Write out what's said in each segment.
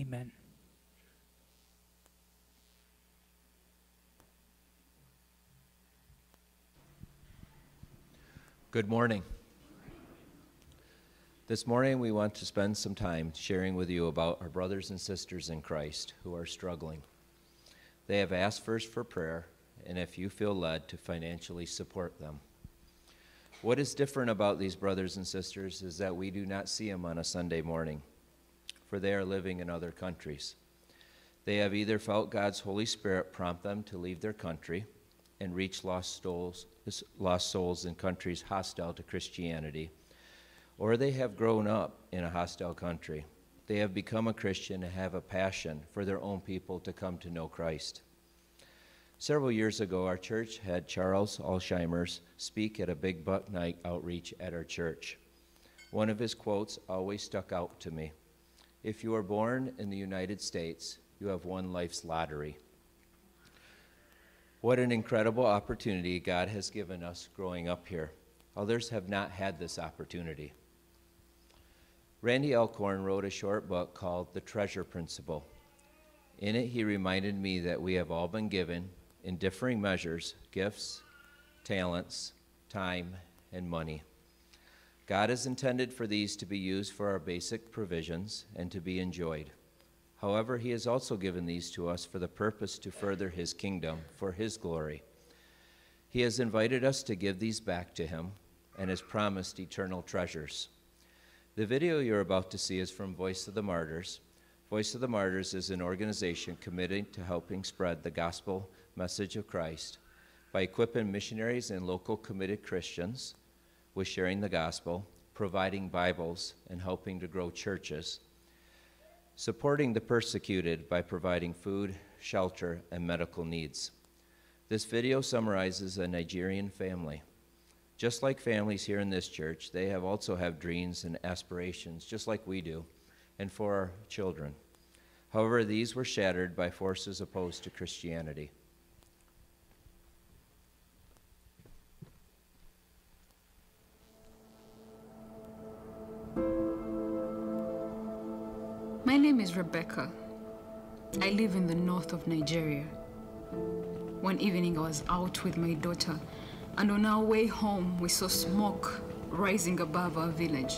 Amen. Good morning. This morning, we want to spend some time sharing with you about our brothers and sisters in Christ who are struggling. They have asked first for prayer, and if you feel led, to financially support them. What is different about these brothers and sisters is that we do not see them on a Sunday morning, for they are living in other countries. They have either felt God's Holy Spirit prompt them to leave their country and reach lost souls, lost souls in countries hostile to Christianity or they have grown up in a hostile country. They have become a Christian and have a passion for their own people to come to know Christ. Several years ago, our church had Charles Alsheimer's speak at a Big Buck Night outreach at our church. One of his quotes always stuck out to me If you are born in the United States, you have won life's lottery. What an incredible opportunity God has given us growing up here. Others have not had this opportunity. Randy Alcorn wrote a short book called The Treasure Principle. In it, he reminded me that we have all been given, in differing measures, gifts, talents, time, and money. God has intended for these to be used for our basic provisions and to be enjoyed. However, He has also given these to us for the purpose to further His kingdom, for His glory. He has invited us to give these back to Him and has promised eternal treasures. The video you're about to see is from Voice of the Martyrs. Voice of the Martyrs is an organization committed to helping spread the gospel message of Christ by equipping missionaries and local committed Christians with sharing the gospel, providing Bibles, and helping to grow churches, supporting the persecuted by providing food, shelter, and medical needs. This video summarizes a Nigerian family just like families here in this church, they have also have dreams and aspirations, just like we do, and for our children. However, these were shattered by forces opposed to Christianity. Rebecca. I live in the north of Nigeria. One evening I was out with my daughter and on our way home, we saw smoke rising above our village.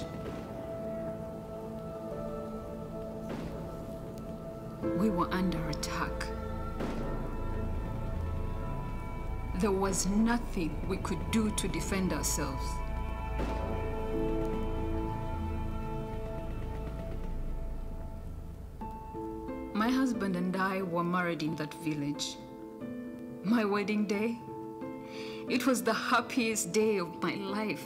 We were under attack. There was nothing we could do to defend ourselves. I were married in that village. My wedding day it was the happiest day of my life.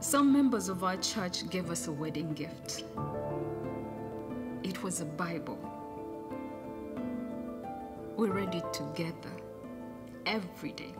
Some members of our church gave us a wedding gift. It was a Bible. We read it together every day.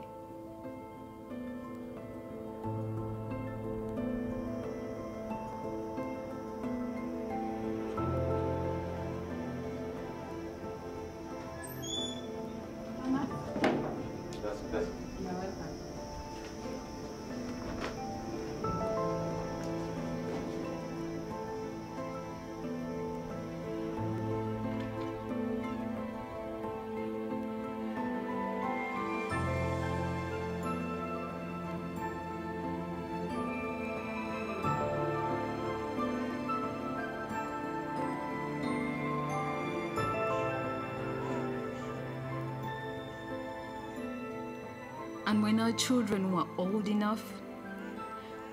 Our children were old enough,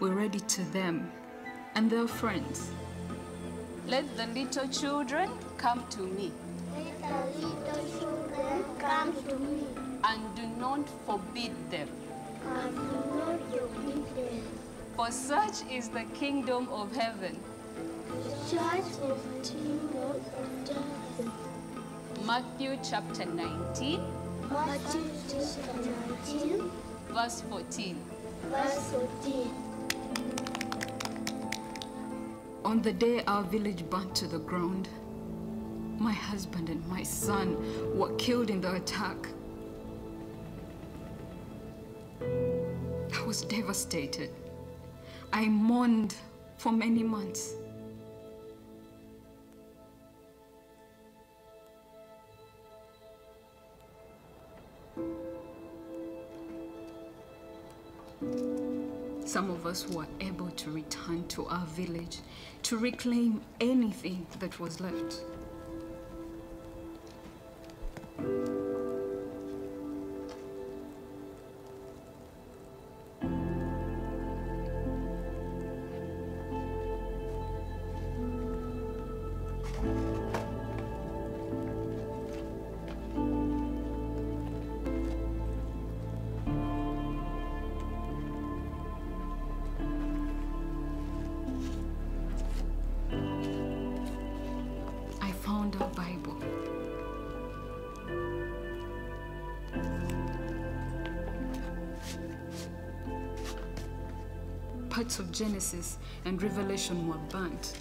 we read it to them and their friends. Let the little children come to me. Let the little children come to me. And do not forbid them. And do not forbid them. For such is the kingdom of heaven. Such is the kingdom of heaven. Matthew chapter 19. Matthew chapter 19. Verse 14. Verse 14. On the day our village burnt to the ground, my husband and my son were killed in the attack. I was devastated. I mourned for many months. Us were able to return to our village to reclaim anything that was left. Genesis and Revelation were burnt,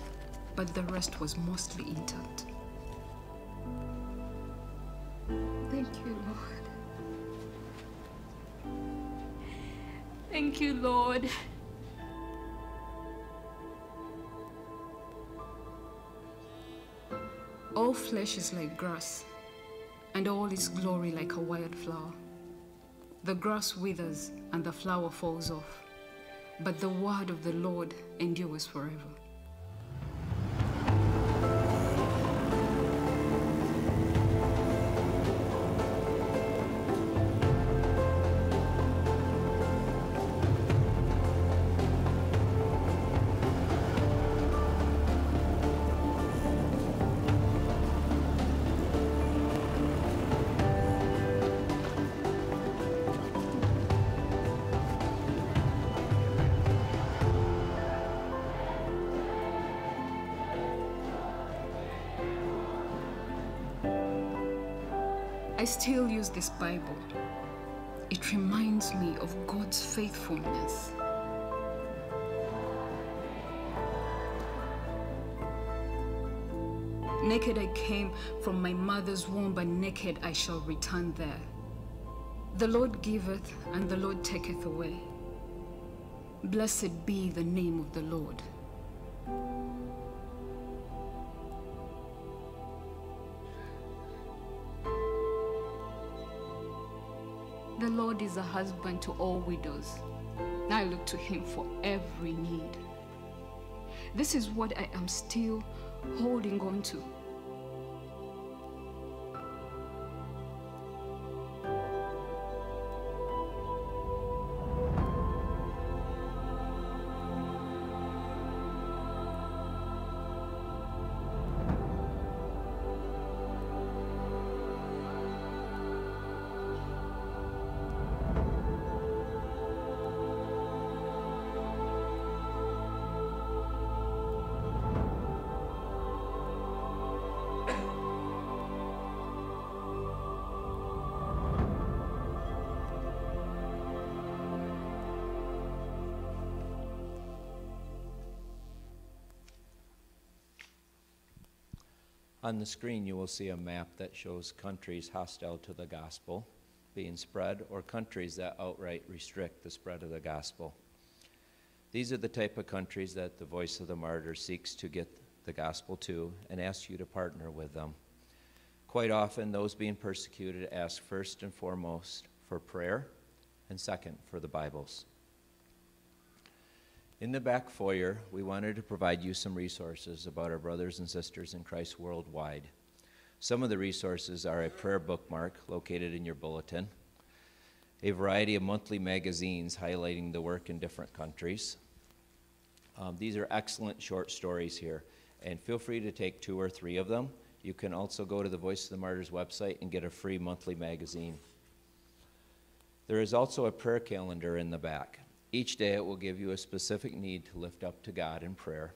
but the rest was mostly intact. Thank you, Lord. Thank you, Lord. All flesh is like grass, and all its glory like a wild flower. The grass withers and the flower falls off, but the word of the Lord endures forever. I still use this Bible. It reminds me of God's faithfulness. Naked I came from my mother's womb, and naked I shall return there. The Lord giveth, and the Lord taketh away. Blessed be the name of the Lord. The Lord is a husband to all widows. Now I look to him for every need. This is what I am still holding on to. On the screen, you will see a map that shows countries hostile to the gospel being spread or countries that outright restrict the spread of the gospel. These are the type of countries that the Voice of the Martyr seeks to get the gospel to and asks you to partner with them. Quite often, those being persecuted ask first and foremost for prayer, and second, for the Bibles. In the back foyer, we wanted to provide you some resources about our brothers and sisters in Christ worldwide. Some of the resources are a prayer bookmark located in your bulletin, a variety of monthly magazines highlighting the work in different countries. Um, these are excellent short stories here, and feel free to take two or three of them. You can also go to the Voice of the Martyrs website and get a free monthly magazine. There is also a prayer calendar in the back. Each day it will give you a specific need to lift up to God in prayer.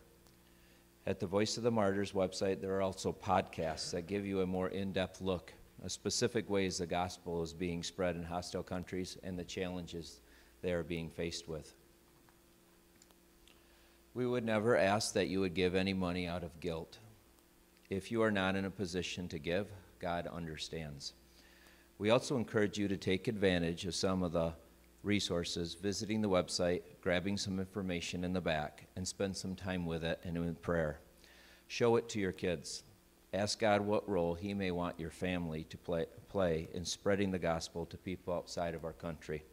At the Voice of the Martyrs website, there are also podcasts that give you a more in depth look at specific ways the gospel is being spread in hostile countries and the challenges they are being faced with. We would never ask that you would give any money out of guilt. If you are not in a position to give, God understands. We also encourage you to take advantage of some of the resources, visiting the website, grabbing some information in the back, and spend some time with it and in prayer. Show it to your kids. Ask God what role He may want your family to play, play in spreading the gospel to people outside of our country.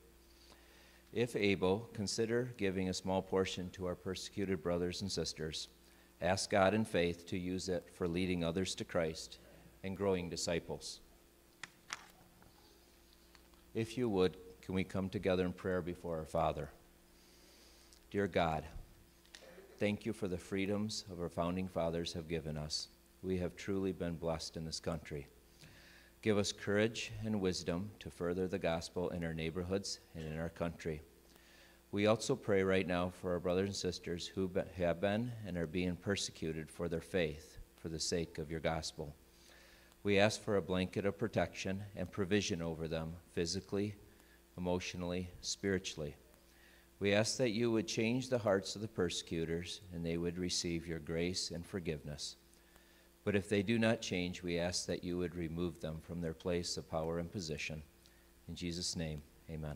If able, consider giving a small portion to our persecuted brothers and sisters. Ask God in faith to use it for leading others to Christ and growing disciples. If you would, can we come together in prayer before our Father? Dear God, thank you for the freedoms of our founding fathers have given us. We have truly been blessed in this country. Give us courage and wisdom to further the gospel in our neighborhoods and in our country. We also pray right now for our brothers and sisters who have been and are being persecuted for their faith for the sake of your gospel. We ask for a blanket of protection and provision over them physically, emotionally, spiritually. We ask that you would change the hearts of the persecutors and they would receive your grace and forgiveness. But if they do not change, we ask that you would remove them from their place of power and position. In Jesus' name, amen.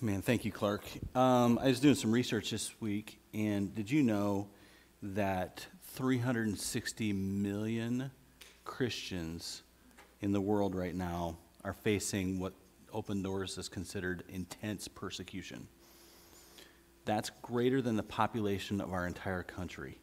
Man, thank you, Clark. Um, I was doing some research this week, and did you know that 360 million Christians in the world right now are facing what Open Doors is considered intense persecution? That's greater than the population of our entire country.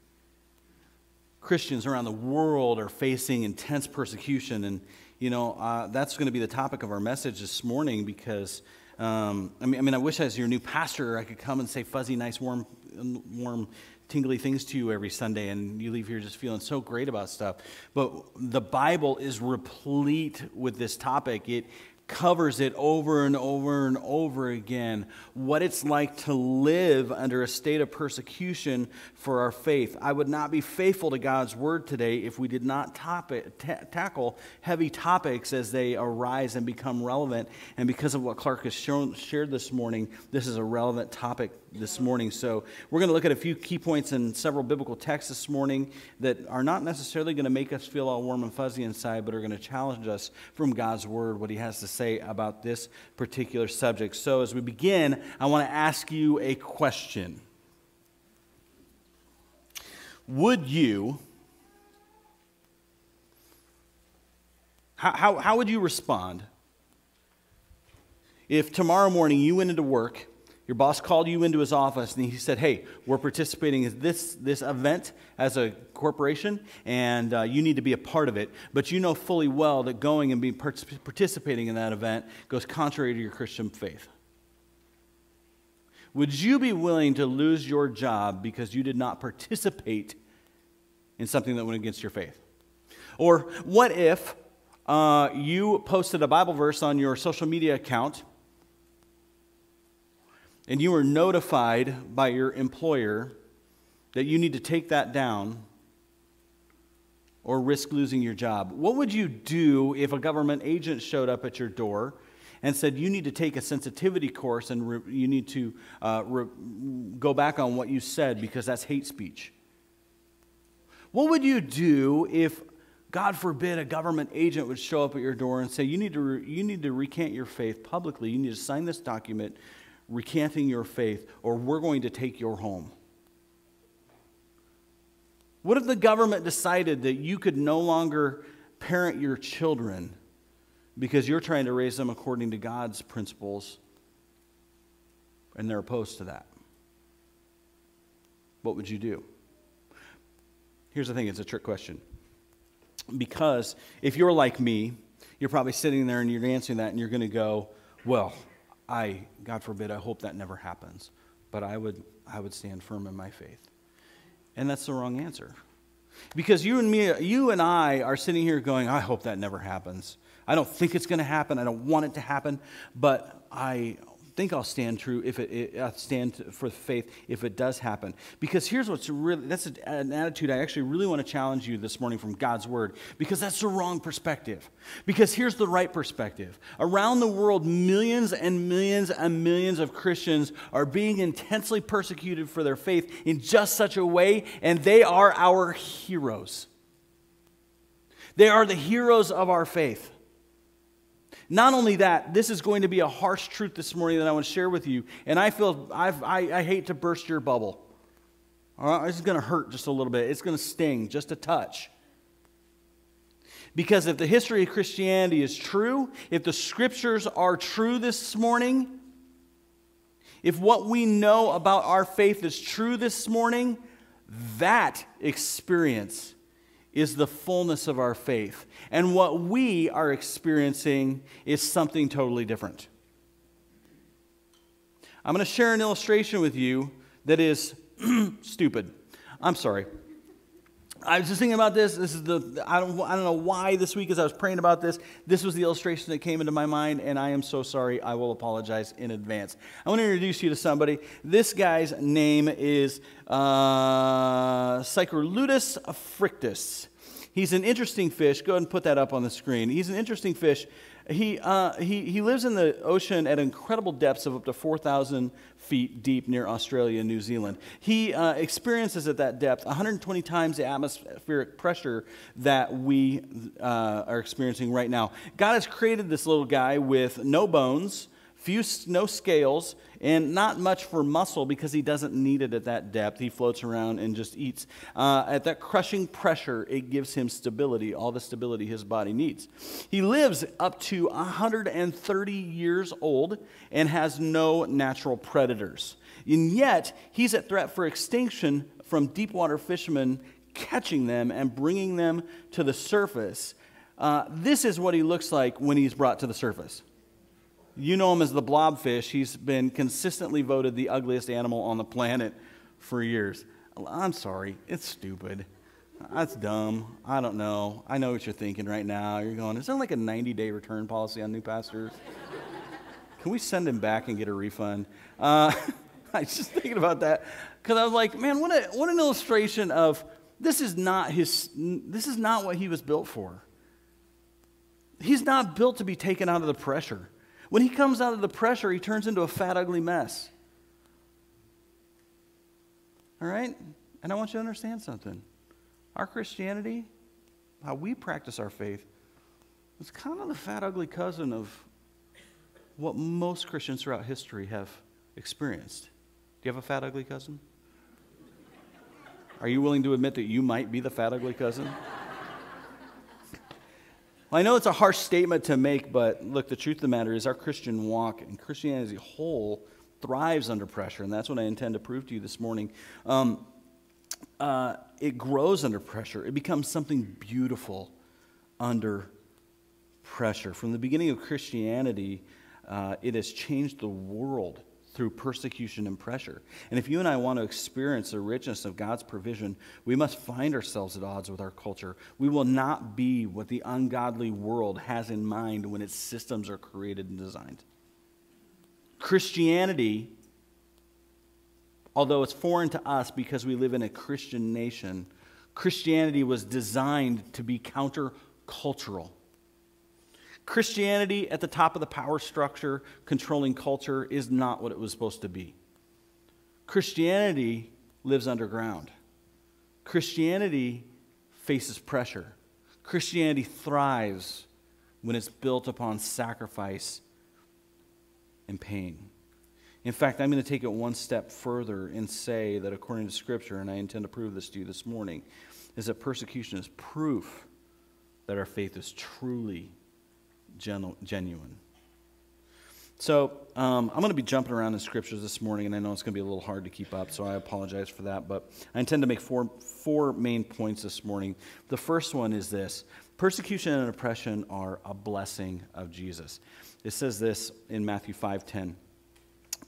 Christians around the world are facing intense persecution, and you know uh, that's going to be the topic of our message this morning because um, I, mean, I mean, I wish as your new pastor, I could come and say fuzzy, nice, warm, warm, tingly things to you every Sunday, and you leave here just feeling so great about stuff. But the Bible is replete with this topic. It covers it over and over and over again what it's like to live under a state of persecution for our faith. I would not be faithful to God's word today if we did not topic, tackle heavy topics as they arise and become relevant. And because of what Clark has shown, shared this morning, this is a relevant topic this morning. So we're going to look at a few key points in several biblical texts this morning that are not necessarily going to make us feel all warm and fuzzy inside, but are going to challenge us from God's word, what he has to say about this particular subject. So as we begin, I want to ask you a question. Would you, how, how, would you respond if tomorrow morning you went into work your boss called you into his office and he said, Hey, we're participating in this, this event as a corporation and uh, you need to be a part of it. But you know fully well that going and being participating in that event goes contrary to your Christian faith. Would you be willing to lose your job because you did not participate in something that went against your faith? Or what if uh, you posted a Bible verse on your social media account? And you are notified by your employer that you need to take that down or risk losing your job, what would you do if a government agent showed up at your door and said, You need to take a sensitivity course and re- you need to uh, re- go back on what you said because that's hate speech? What would you do if, God forbid, a government agent would show up at your door and say, You need to, re- you need to recant your faith publicly, you need to sign this document recanting your faith, or we're going to take your home? What if the government decided that you could no longer parent your children because you're trying to raise them according to God's principles and they're opposed to that? What would you do? Here's the thing it's a trick question. Because if you're like me, you're probably sitting there and you're answering that and you're going to go, well, I, God forbid, I hope that never happens, but I would, I would stand firm in my faith. And that's the wrong answer. Because you and me, you and I are sitting here going, I hope that never happens. I don't think it's going to happen. I don't want it to happen, but I think I'll stand true if it, it I'll stand for faith if it does happen. Because here's what's really that's an attitude I actually really want to challenge you this morning from God's word because that's the wrong perspective. Because here's the right perspective. Around the world millions and millions and millions of Christians are being intensely persecuted for their faith in just such a way and they are our heroes. They are the heroes of our faith. Not only that, this is going to be a harsh truth this morning that I want to share with you. And I feel I've, i I, hate to burst your bubble. All right, this is going to hurt just a little bit, it's going to sting just a touch. Because if the history of Christianity is true, if the scriptures are true this morning, if what we know about our faith is true this morning, that experience is the fullness of our faith. And what we are experiencing is something totally different. I'm going to share an illustration with you that is stupid. I'm sorry. I was just thinking about this. This is the I don't I don't know why this week as I was praying about this, this was the illustration that came into my mind, and I am so sorry. I will apologize in advance. I want to introduce you to somebody. This guy's name is uh, Psychrolutes frictus. He's an interesting fish. Go ahead and put that up on the screen. He's an interesting fish he, uh, he, he lives in the ocean at incredible depths of up to 4,000 feet deep near Australia and New Zealand. He uh, experiences at that depth 120 times the atmospheric pressure that we uh, are experiencing right now. God has created this little guy with no bones, few, no scales, and not much for muscle because he doesn't need it at that depth. He floats around and just eats. Uh, at that crushing pressure, it gives him stability, all the stability his body needs. He lives up to 130 years old and has no natural predators. And yet, he's at threat for extinction from deep water fishermen catching them and bringing them to the surface. Uh, this is what he looks like when he's brought to the surface. You know him as the blobfish. He's been consistently voted the ugliest animal on the planet for years. I'm sorry, it's stupid. That's dumb. I don't know. I know what you're thinking right now. You're going, is there like a 90 day return policy on new pastors? Can we send him back and get a refund? Uh, I was just thinking about that because I was like, man, what, a, what an illustration of this is not his, this is not what he was built for. He's not built to be taken out of the pressure. When he comes out of the pressure, he turns into a fat, ugly mess. All right? And I want you to understand something. Our Christianity, how we practice our faith, is kind of the fat, ugly cousin of what most Christians throughout history have experienced. Do you have a fat, ugly cousin? Are you willing to admit that you might be the fat, ugly cousin? Well, I know it's a harsh statement to make, but look, the truth of the matter is our Christian walk and Christianity as a whole thrives under pressure, and that's what I intend to prove to you this morning. Um, uh, it grows under pressure, it becomes something beautiful under pressure. From the beginning of Christianity, uh, it has changed the world through persecution and pressure. And if you and I want to experience the richness of God's provision, we must find ourselves at odds with our culture. We will not be what the ungodly world has in mind when its systems are created and designed. Christianity, although it's foreign to us because we live in a Christian nation, Christianity was designed to be countercultural. Christianity at the top of the power structure, controlling culture, is not what it was supposed to be. Christianity lives underground. Christianity faces pressure. Christianity thrives when it's built upon sacrifice and pain. In fact, I'm going to take it one step further and say that according to Scripture, and I intend to prove this to you this morning, is that persecution is proof that our faith is truly genuine. So um, I'm going to be jumping around in scriptures this morning, and I know it's going to be a little hard to keep up, so I apologize for that. But I intend to make four, four main points this morning. The first one is this persecution and oppression are a blessing of Jesus. It says this in Matthew 5:10.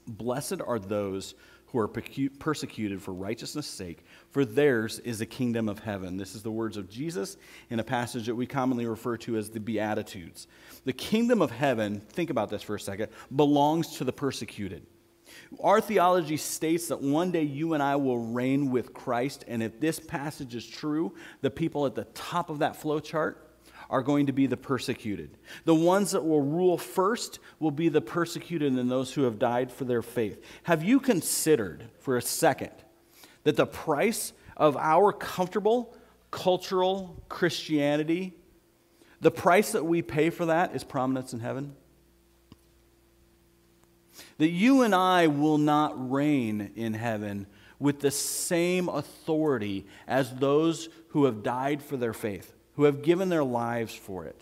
Blessed are those who are persecuted for righteousness' sake, for theirs is the kingdom of heaven. This is the words of Jesus in a passage that we commonly refer to as the Beatitudes. The kingdom of heaven, think about this for a second, belongs to the persecuted. Our theology states that one day you and I will reign with Christ, and if this passage is true, the people at the top of that flow chart are going to be the persecuted. The ones that will rule first will be the persecuted and those who have died for their faith. Have you considered for a second that the price of our comfortable cultural Christianity, the price that we pay for that is prominence in heaven? That you and I will not reign in heaven with the same authority as those who have died for their faith. Who have given their lives for it.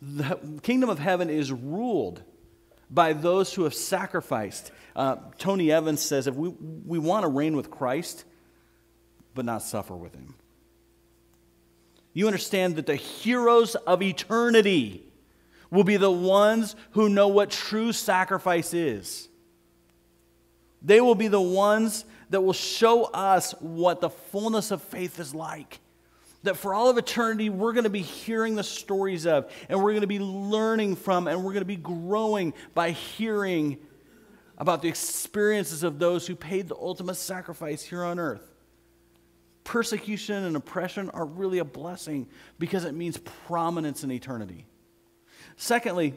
The kingdom of heaven is ruled by those who have sacrificed. Uh, Tony Evans says if we, we want to reign with Christ, but not suffer with him. You understand that the heroes of eternity will be the ones who know what true sacrifice is. They will be the ones that will show us what the fullness of faith is like. That for all of eternity, we're going to be hearing the stories of, and we're going to be learning from, and we're going to be growing by hearing about the experiences of those who paid the ultimate sacrifice here on earth. Persecution and oppression are really a blessing because it means prominence in eternity. Secondly,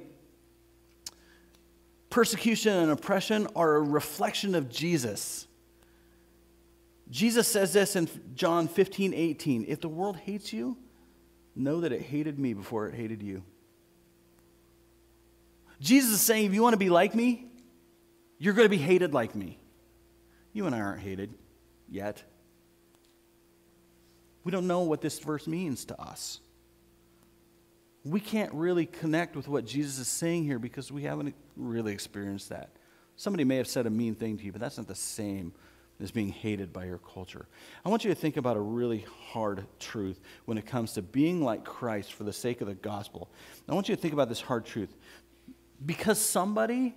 persecution and oppression are a reflection of Jesus. Jesus says this in John 15, 18. If the world hates you, know that it hated me before it hated you. Jesus is saying, if you want to be like me, you're going to be hated like me. You and I aren't hated yet. We don't know what this verse means to us. We can't really connect with what Jesus is saying here because we haven't really experienced that. Somebody may have said a mean thing to you, but that's not the same as being hated by your culture. I want you to think about a really hard truth when it comes to being like Christ for the sake of the gospel. I want you to think about this hard truth. Because somebody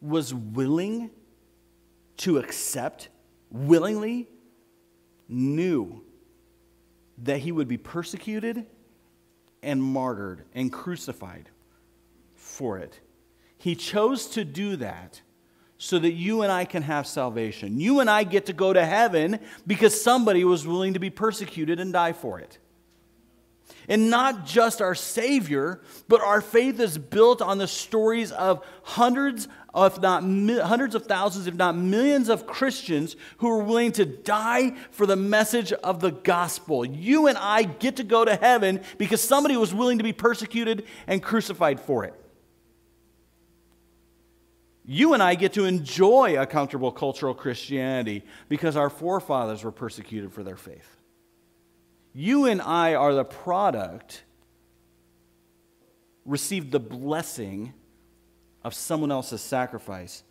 was willing to accept, willingly knew that he would be persecuted and martyred and crucified for it. He chose to do that so that you and I can have salvation. You and I get to go to heaven because somebody was willing to be persecuted and die for it. And not just our Savior, but our faith is built on the stories of hundreds, if not hundreds of thousands, if not millions of Christians who are willing to die for the message of the gospel. You and I get to go to heaven because somebody was willing to be persecuted and crucified for it. You and I get to enjoy a comfortable cultural Christianity because our forefathers were persecuted for their faith. You and I are the product, received the blessing of someone else's sacrifice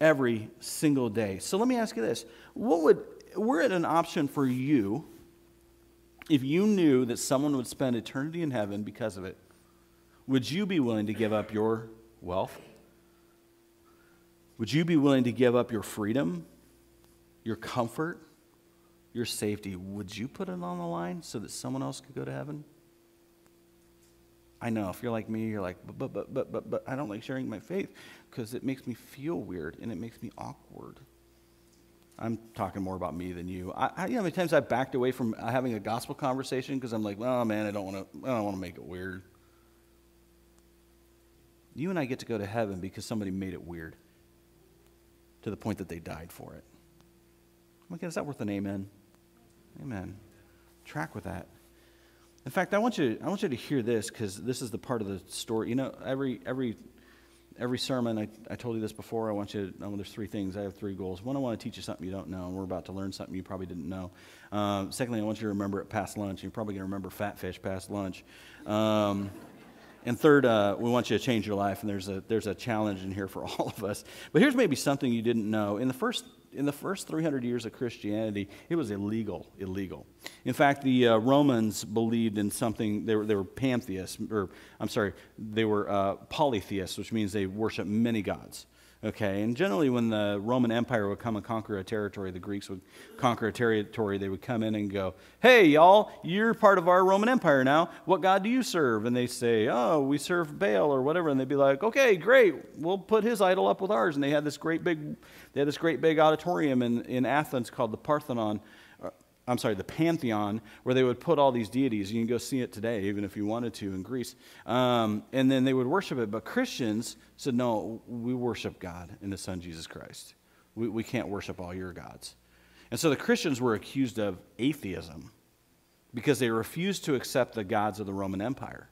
every single day. So let me ask you this. What would were it an option for you if you knew that someone would spend eternity in heaven because of it? Would you be willing to give up your wealth? Would you be willing to give up your freedom, your comfort, your safety? Would you put it on the line so that someone else could go to heaven? I know if you're like me, you're like, but, but, but, but, but, I don't like sharing my faith because it makes me feel weird and it makes me awkward. I'm talking more about me than you. I, I you know, how many times I backed away from having a gospel conversation because I'm like, oh man, I don't want to, I don't want to make it weird. You and I get to go to heaven because somebody made it weird to the point that they died for it. Okay, is that worth an amen? Amen. Track with that. In fact, I want you, I want you to hear this because this is the part of the story. You know, every, every, every sermon, I, I told you this before, I want you to, oh, there's three things. I have three goals. One, I want to teach you something you don't know, and we're about to learn something you probably didn't know. Um, secondly, I want you to remember it past lunch. You're probably going to remember fat fish past lunch. Um, and third, uh, we want you to change your life, and there's a, there's a challenge in here for all of us. But here's maybe something you didn't know. In the first in the first 300 years of Christianity, it was illegal, illegal. In fact, the uh, Romans believed in something, they were, they were pantheists, or I'm sorry, they were uh, polytheists, which means they worship many gods. Okay, and generally, when the Roman Empire would come and conquer a territory, the Greeks would conquer a territory, they would come in and go, Hey, y'all, you're part of our Roman Empire now. What God do you serve? And they say, Oh, we serve Baal or whatever. And they'd be like, Okay, great, we'll put his idol up with ours. And they had this great big, they had this great big auditorium in, in Athens called the Parthenon, I'm sorry, the Pantheon, where they would put all these deities. You can go see it today, even if you wanted to, in Greece. Um, and then they would worship it. But Christians said, no, we worship God and the Son, Jesus Christ. We, we can't worship all your gods. And so the Christians were accused of atheism because they refused to accept the gods of the Roman Empire.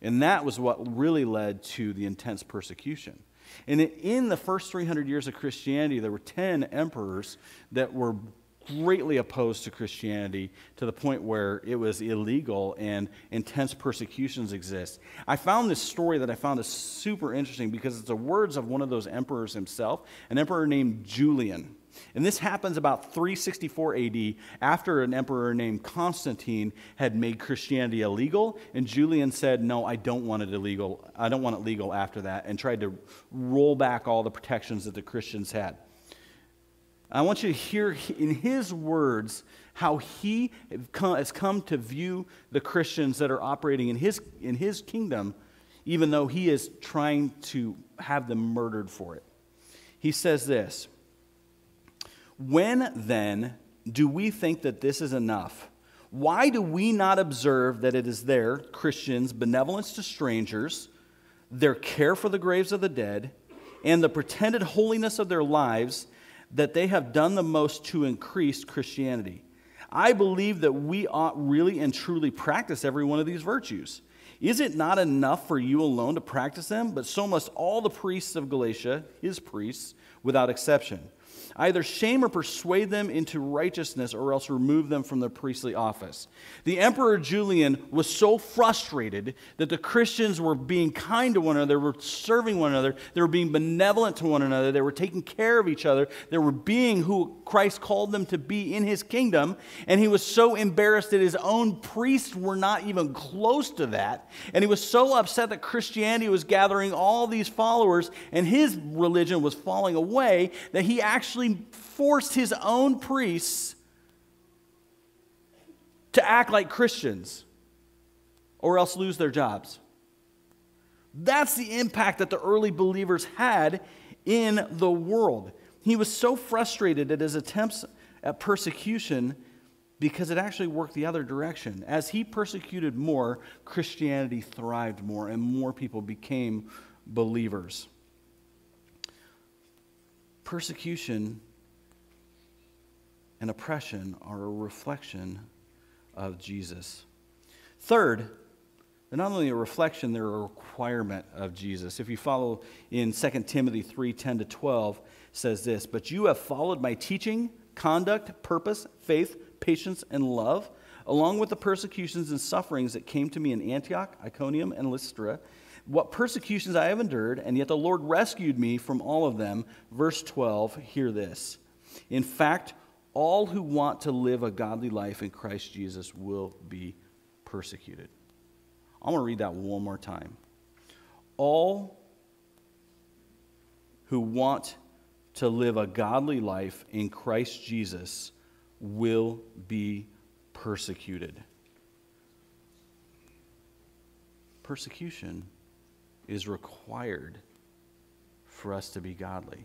And that was what really led to the intense persecution. And in the first 300 years of Christianity, there were 10 emperors that were greatly opposed to Christianity to the point where it was illegal and intense persecutions exist. I found this story that I found is super interesting because it's the words of one of those emperors himself, an emperor named Julian. And this happens about 364 AD after an emperor named Constantine had made Christianity illegal. And Julian said, No, I don't want it illegal. I don't want it legal after that, and tried to roll back all the protections that the Christians had. I want you to hear in his words how he has come to view the Christians that are operating in his, in his kingdom, even though he is trying to have them murdered for it. He says this When then do we think that this is enough? Why do we not observe that it is their, Christians, benevolence to strangers, their care for the graves of the dead, and the pretended holiness of their lives? That they have done the most to increase Christianity. I believe that we ought really and truly practice every one of these virtues. Is it not enough for you alone to practice them? But so must all the priests of Galatia, his priests, without exception. Either shame or persuade them into righteousness, or else remove them from their priestly office. The Emperor Julian was so frustrated that the Christians were being kind to one another, were serving one another, they were being benevolent to one another, they were taking care of each other, they were being who Christ called them to be in his kingdom. And he was so embarrassed that his own priests were not even close to that. And he was so upset that Christianity was gathering all these followers and his religion was falling away that he actually actually forced his own priests to act like Christians or else lose their jobs. That's the impact that the early believers had in the world. He was so frustrated at his attempts at persecution because it actually worked the other direction. As he persecuted more, Christianity thrived more and more people became believers persecution and oppression are a reflection of Jesus. Third, they're not only a reflection, they're a requirement of Jesus. If you follow in 2 Timothy 3 10 to 12, says this But you have followed my teaching, conduct, purpose, faith, patience, and love, along with the persecutions and sufferings that came to me in Antioch, Iconium, and Lystra what persecutions I have endured, and yet the Lord rescued me from all of them. Verse 12, hear this. In fact, all who want to live a godly life in Christ Jesus will be persecuted. I'm going to read that one more time. All who want to live a godly life in Christ Jesus will be persecuted. Persecution is required for us to be godly.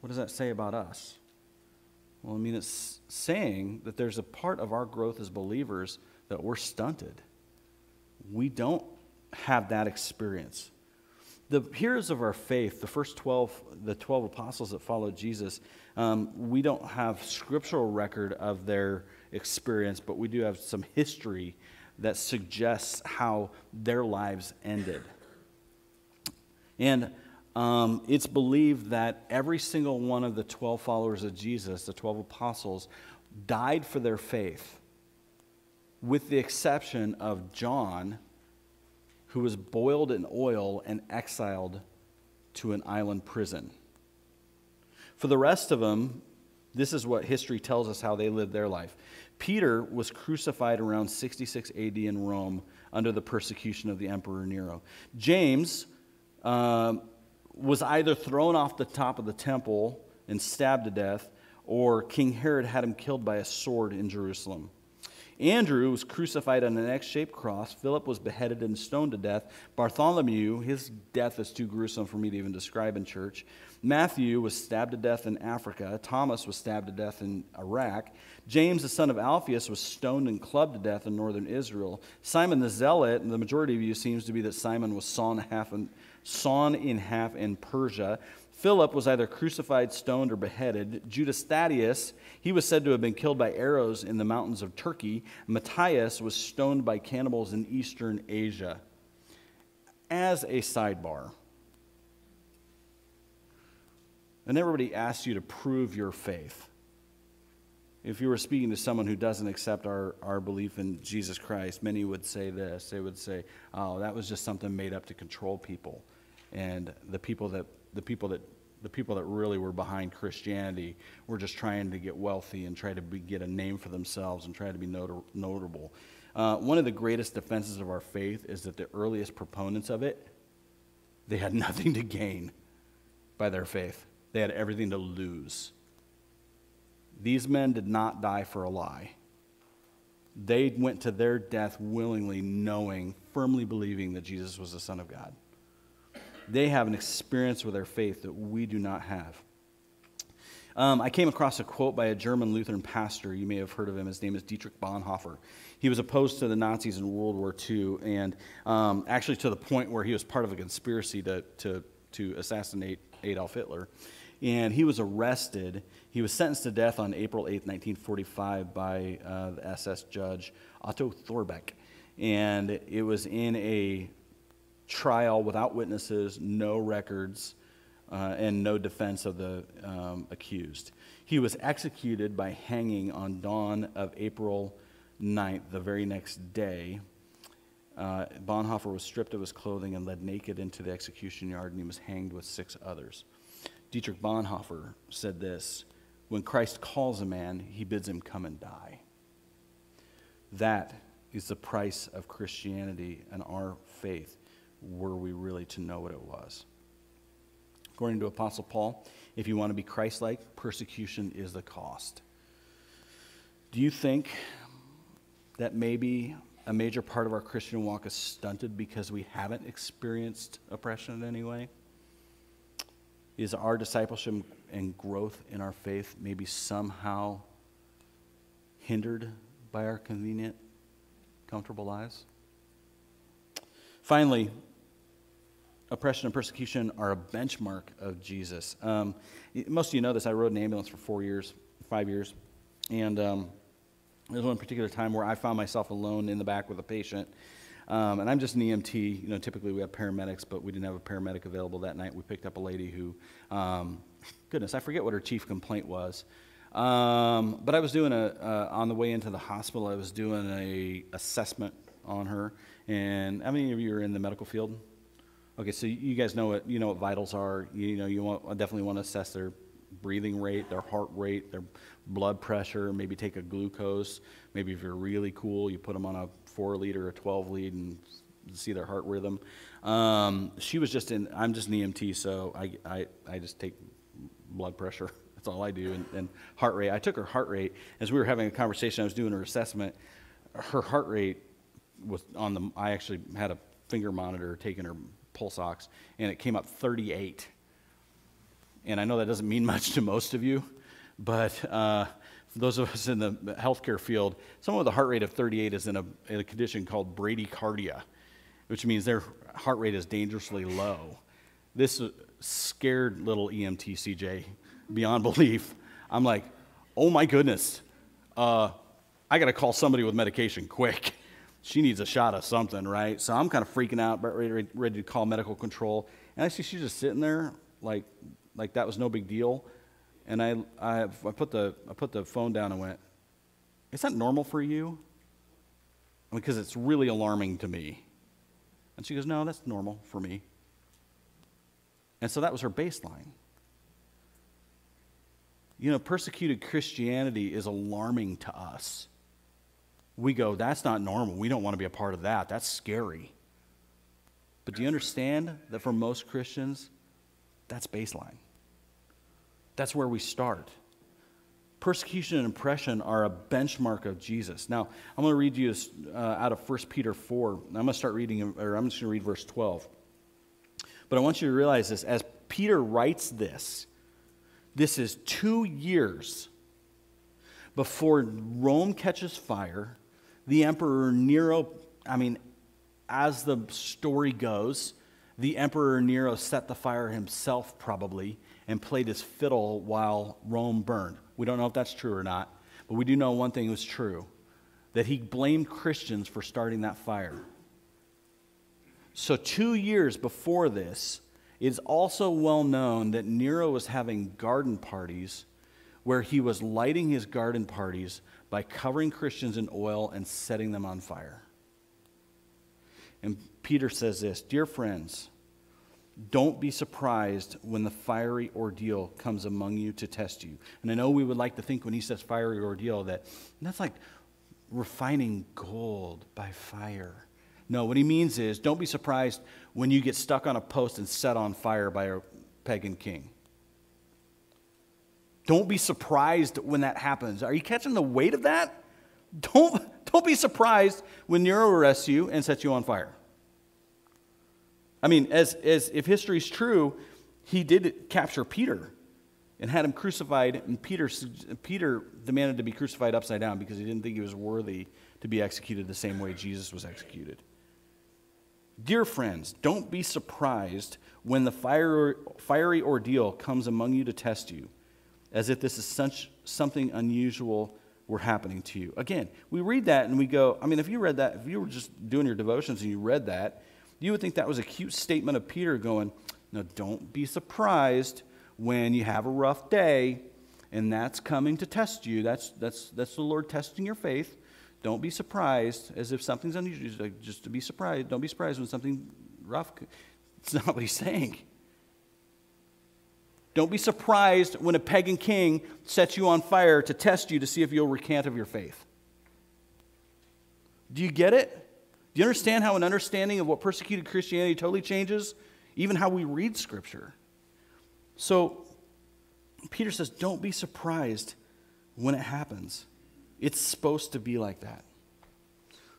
What does that say about us? Well, I mean, it's saying that there's a part of our growth as believers that we're stunted. We don't have that experience. The heroes of our faith, the first 12, the 12 apostles that followed Jesus, um, we don't have scriptural record of their experience, but we do have some history that suggests how their lives ended. And um, it's believed that every single one of the 12 followers of Jesus, the 12 apostles, died for their faith, with the exception of John, who was boiled in oil and exiled to an island prison. For the rest of them, this is what history tells us how they lived their life. Peter was crucified around 66 AD in Rome under the persecution of the Emperor Nero. James um, was either thrown off the top of the temple and stabbed to death, or King Herod had him killed by a sword in Jerusalem. Andrew was crucified on an X shaped cross. Philip was beheaded and stoned to death. Bartholomew, his death is too gruesome for me to even describe in church. Matthew was stabbed to death in Africa. Thomas was stabbed to death in Iraq. James, the son of Alphaeus, was stoned and clubbed to death in northern Israel. Simon the Zealot, and the majority of you seems to be that Simon was sawn half in, sawn in half in Persia. Philip was either crucified, stoned, or beheaded. Judas Thaddeus, he was said to have been killed by arrows in the mountains of Turkey. Matthias was stoned by cannibals in eastern Asia. As a sidebar, and everybody asks you to prove your faith. if you were speaking to someone who doesn't accept our, our belief in Jesus Christ, many would say this. They would say, oh, that was just something made up to control people. And the people that, the people that, the people that really were behind Christianity were just trying to get wealthy and try to be, get a name for themselves and try to be not- notable. Uh, one of the greatest defenses of our faith is that the earliest proponents of it, they had nothing to gain by their faith. They had everything to lose. These men did not die for a lie. They went to their death willingly, knowing, firmly believing that Jesus was the Son of God. They have an experience with their faith that we do not have. Um, I came across a quote by a German Lutheran pastor. You may have heard of him. His name is Dietrich Bonhoeffer. He was opposed to the Nazis in World War II, and um, actually to the point where he was part of a conspiracy to, to, to assassinate Adolf Hitler. And he was arrested. He was sentenced to death on April 8, 1945, by uh, the SS judge Otto Thorbeck. And it was in a trial without witnesses, no records, uh, and no defense of the um, accused. He was executed by hanging on dawn of April 9th, the very next day. Uh, Bonhoeffer was stripped of his clothing and led naked into the execution yard, and he was hanged with six others. Dietrich Bonhoeffer said this When Christ calls a man, he bids him come and die. That is the price of Christianity and our faith, were we really to know what it was. According to Apostle Paul, if you want to be Christ like, persecution is the cost. Do you think that maybe a major part of our Christian walk is stunted because we haven't experienced oppression in any way? Is our discipleship and growth in our faith maybe somehow hindered by our convenient, comfortable lives? Finally, oppression and persecution are a benchmark of Jesus. Um, most of you know this. I rode an ambulance for four years, five years, and um, there was one particular time where I found myself alone in the back with a patient. Um, and I'm just an EMT. You know, typically we have paramedics, but we didn't have a paramedic available that night. We picked up a lady who, um, goodness, I forget what her chief complaint was. Um, but I was doing a uh, on the way into the hospital. I was doing a assessment on her. And how many of you are in the medical field? Okay, so you guys know what you know what vitals are. You know, you want, definitely want to assess their breathing rate, their heart rate, their blood pressure. Maybe take a glucose. Maybe if you're really cool, you put them on a four lead or a 12 lead and see their heart rhythm. Um, she was just in. I'm just an EMT, so I I, I just take blood pressure. That's all I do, and, and heart rate. I took her heart rate as we were having a conversation. I was doing her assessment. Her heart rate was on the. I actually had a finger monitor taking her pulse ox, and it came up 38. And I know that doesn't mean much to most of you, but uh, those of us in the healthcare field, someone with a heart rate of 38 is in a, in a condition called bradycardia, which means their heart rate is dangerously low. This scared little EMT CJ beyond belief. I'm like, oh my goodness, uh, I got to call somebody with medication quick she needs a shot of something, right? So I'm kind of freaking out, ready, to call medical control. And I see she's just sitting there like, like that was no big deal. And I, I, I, put the, I put the phone down and went, Is that normal for you? Because it's really alarming to me. And she goes, No, that's normal for me. And so that was her baseline. You know, persecuted Christianity is alarming to us we go, that's not normal. We don't want to be a part of that. That's scary. But do you understand that for most Christians, that's baseline? That's where we start. Persecution and oppression are a benchmark of Jesus. Now, I'm going to read you uh, out of 1 Peter 4. I'm going to start reading, or I'm just going to read verse 12. But I want you to realize this as Peter writes this, this is two years before Rome catches fire the Emperor Nero, I mean, as the story goes, the Emperor Nero set the fire himself, probably, and played his fiddle while Rome burned. We don't know if that's true or not, but we do know one thing was true that he blamed Christians for starting that fire. So, two years before this, it is also well known that Nero was having garden parties where he was lighting his garden parties by covering Christians in oil and setting them on fire. And Peter says this Dear friends, don't be surprised when the fiery ordeal comes among you to test you. And I know we would like to think when he says fiery ordeal that that's like refining gold by fire. No, what he means is don't be surprised when you get stuck on a post and set on fire by a pagan king. Don't be surprised when that happens. Are you catching the weight of that? Don't, don't be surprised when Nero arrests you and sets you on fire. I mean, as, as if history's true, he did capture Peter and had him crucified, and Peter, Peter demanded to be crucified upside down because he didn't think he was worthy to be executed the same way Jesus was executed. Dear friends, don't be surprised when the fire, fiery ordeal comes among you to test you, as if this is such, something unusual were happening to you. Again, we read that and we go, I mean, if you read that, if you were just doing your devotions and you read that, you would think that was a cute statement of Peter going, No, don't be surprised when you have a rough day and that's coming to test you. That's, that's, that's the Lord testing your faith. Don't be surprised as if something's unusual. Just to be surprised. Don't be surprised when something rough. It's not what he's saying. Don't be surprised when a pagan king sets you on fire to test you to see if you'll recant of your faith. Do you get it? Do you understand how an understanding of what persecuted Christianity totally changes? Even how we read Scripture. So, Peter says, don't be surprised when it happens. It's supposed to be like that.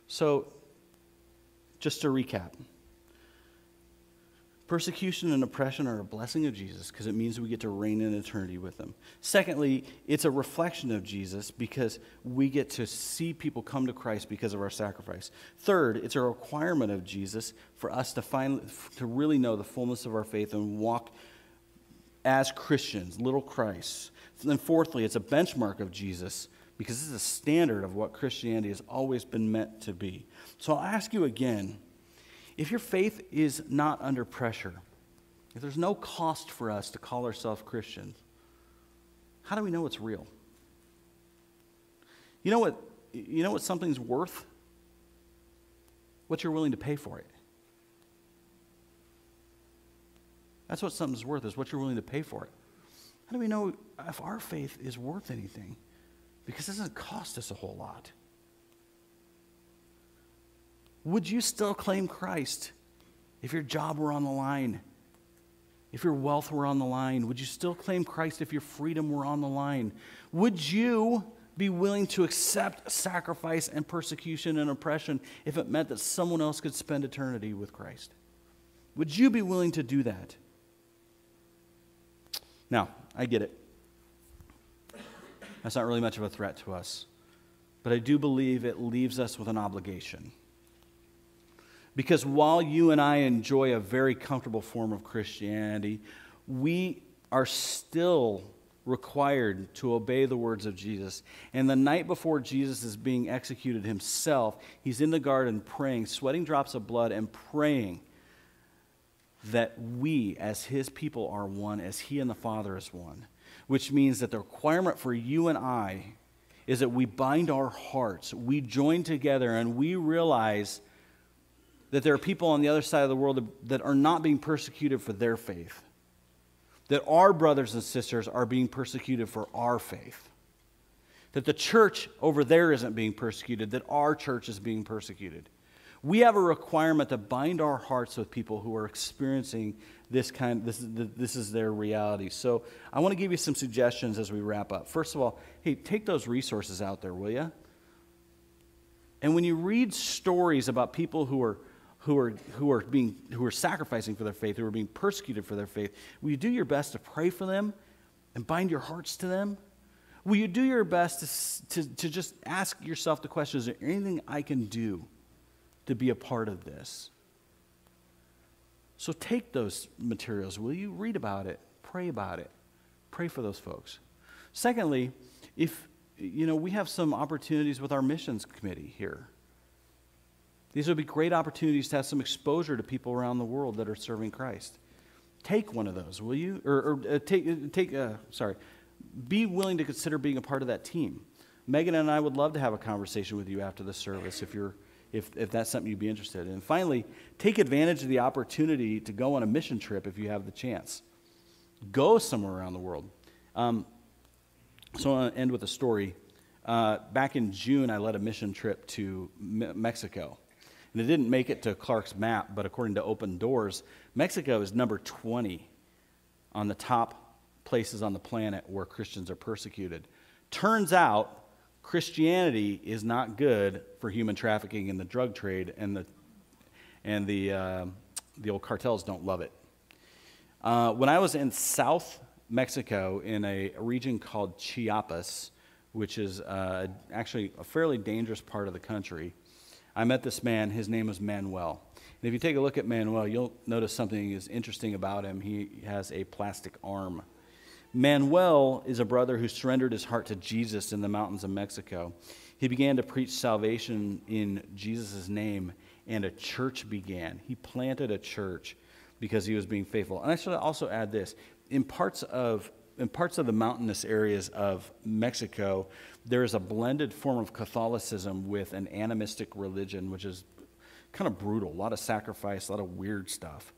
So, just to recap persecution and oppression are a blessing of Jesus because it means we get to reign in eternity with Him. Secondly, it's a reflection of Jesus because we get to see people come to Christ because of our sacrifice. Third, it's a requirement of Jesus for us to, find, to really know the fullness of our faith and walk as Christians, little Christ. And then fourthly, it's a benchmark of Jesus because this is a standard of what Christianity has always been meant to be. So I'll ask you again if your faith is not under pressure, if there's no cost for us to call ourselves Christians, how do we know it's real? You know what, you know what something's worth? What you're willing to pay for it. That's what something's worth, is what you're willing to pay for it. How do we know if our faith is worth anything? Because it doesn't cost us a whole lot. Would you still claim Christ if your job were on the line? If your wealth were on the line? Would you still claim Christ if your freedom were on the line? Would you be willing to accept sacrifice and persecution and oppression if it meant that someone else could spend eternity with Christ? Would you be willing to do that? Now, I get it. That's not really much of a threat to us. But I do believe it leaves us with an obligation. Because while you and I enjoy a very comfortable form of Christianity, we are still required to obey the words of Jesus. And the night before Jesus is being executed himself, he's in the garden praying, sweating drops of blood, and praying that we, as his people, are one, as he and the Father is one which means that the requirement for you and I is that we bind our hearts, we join together, and we realize that there are people on the other side of the world that are not being persecuted for their faith, that our brothers and sisters are being persecuted for our faith, that the church over there isn't being persecuted, that our church is being persecuted. We have a requirement to bind our hearts with people who are experiencing this kind this is, this is their reality. So I want to give you some suggestions as we wrap up. First of all, hey, take those resources out there, will you? And when you read stories about people who are who are who are being who are sacrificing for their faith, who are being persecuted for their faith, will you do your best to pray for them and bind your hearts to them? Will you do your best to, to, to just ask yourself the question, is there anything I can do to be a part of this? So take those materials, will you? Read about it, pray about it, pray for those folks. Secondly, if you know, we have some opportunities with our missions committee here. These would be great opportunities to have some exposure to people around the world that are serving Christ. Take one of those, will you? Or, or uh, take, uh, take uh, sorry, be willing to consider being a part of that team. Megan and I would love to have a conversation with you after the service if you're if, if that's something you'd be interested in. And finally, take advantage of the opportunity to go on a mission trip if you have the chance. Go somewhere around the world. Um, so I want to end with a story. Uh, back in June, I led a mission trip to Me- Mexico. And it didn't make it to Clark's map, but according to Open Doors, Mexico is number 20 on the top places on the planet where Christians are persecuted. Turns out, Christianity is not good for human trafficking and the drug trade, and the, and the, uh, the old cartels don't love it. Uh, when I was in South Mexico in a region called Chiapas, which is uh, actually a fairly dangerous part of the country, I met this man. His name was Manuel. And if you take a look at Manuel, you'll notice something is interesting about him. He has a plastic arm. Manuel is a brother who surrendered his heart to Jesus in the mountains of Mexico. He began to preach salvation in Jesus' name, and a church began. He planted a church because he was being faithful. And I should also add this in parts of in parts of the mountainous areas of Mexico, there is a blended form of Catholicism with an animistic religion, which is kind of brutal, a lot of sacrifice, a lot of weird stuff.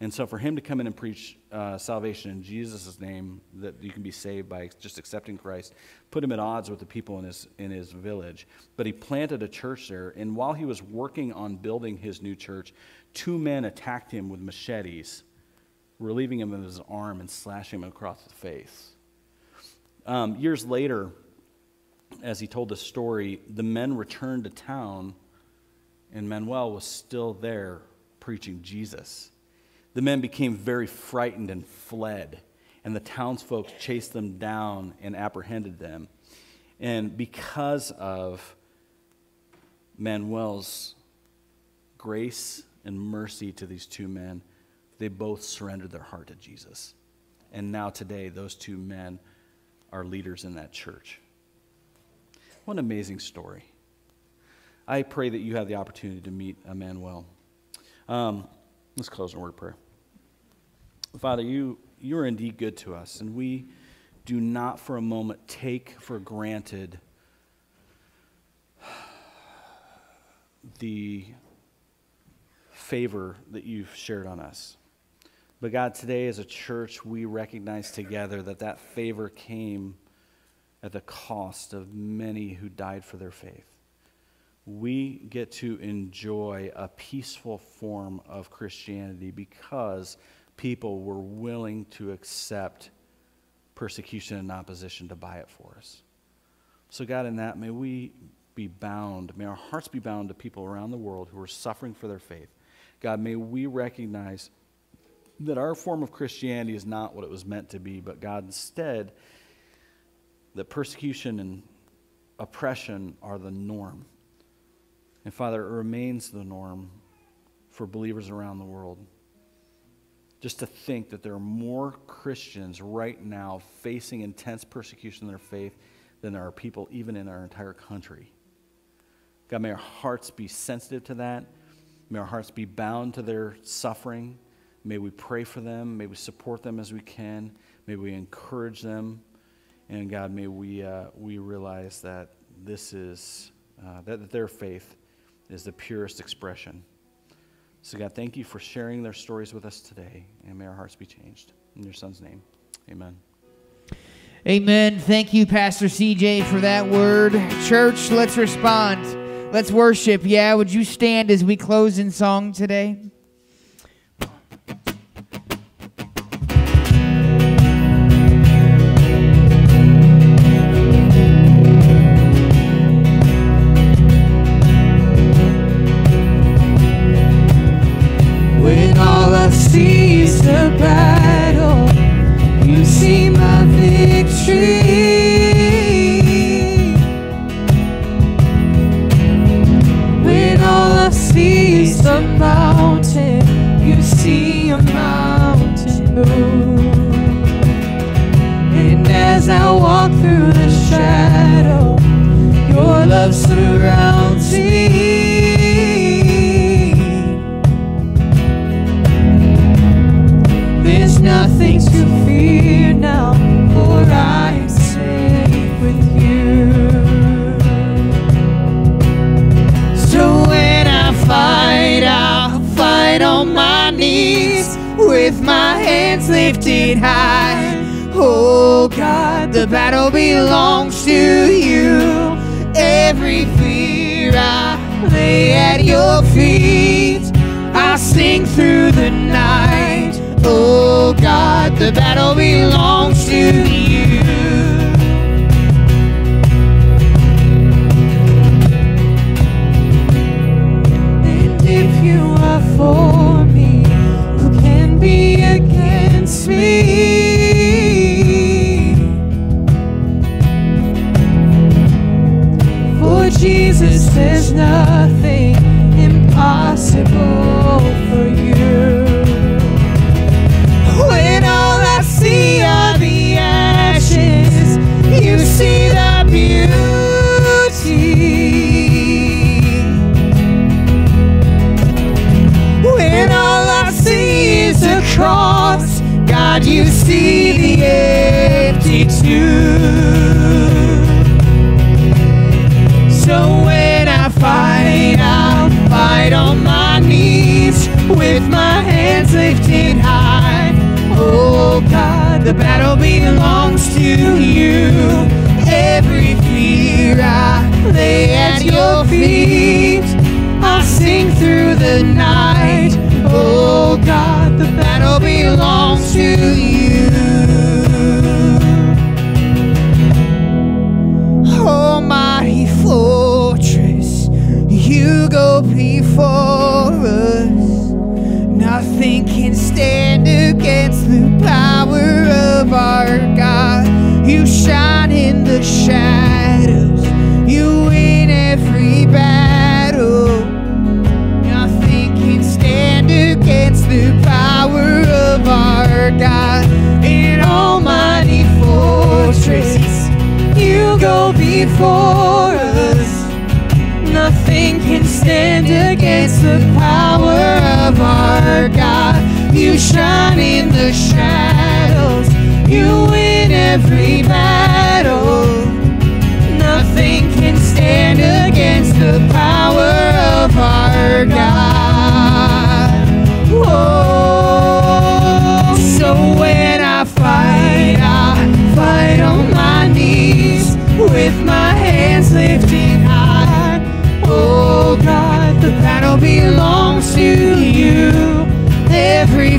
And so, for him to come in and preach uh, salvation in Jesus' name, that you can be saved by just accepting Christ, put him at odds with the people in his, in his village. But he planted a church there. And while he was working on building his new church, two men attacked him with machetes, relieving him of his arm and slashing him across the face. Um, years later, as he told the story, the men returned to town, and Manuel was still there preaching Jesus. The men became very frightened and fled, and the townsfolk chased them down and apprehended them. And because of Manuel's grace and mercy to these two men, they both surrendered their heart to Jesus. And now, today, those two men are leaders in that church. What an amazing story. I pray that you have the opportunity to meet Emmanuel. Um, let's close in word of prayer. Father, you, you are indeed good to us, and we do not for a moment take for granted the favor that you've shared on us. But God, today as a church, we recognize together that that favor came at the cost of many who died for their faith. We get to enjoy a peaceful form of Christianity because people were willing to accept persecution and opposition to buy it for us. So, God, in that, may we be bound, may our hearts be bound to people around the world who are suffering for their faith. God, may we recognize that our form of Christianity is not what it was meant to be, but God, instead, that persecution and oppression are the norm. And Father, it remains the norm for believers around the world just to think that there are more Christians right now facing intense persecution in their faith than there are people even in our entire country. God, may our hearts be sensitive to that. May our hearts be bound to their suffering. May we pray for them. May we support them as we can. May we encourage them. And God, may we, uh, we realize that this is, uh, that, their faith is the purest expression. So, God, thank you for sharing their stories with us today, and may our hearts be changed. In your son's name, amen. Amen. Thank you, Pastor CJ, for that word. Church, let's respond. Let's worship. Yeah, would you stand as we close in song today? shine in the shadows. You win every battle. Nothing can stand against the power of our God. Whoa. So when I fight, I fight on my knees with my hands lifted high. Oh God, the battle belongs to you every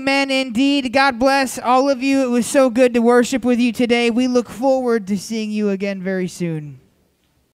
Amen indeed. God bless all of you. It was so good to worship with you today. We look forward to seeing you again very soon.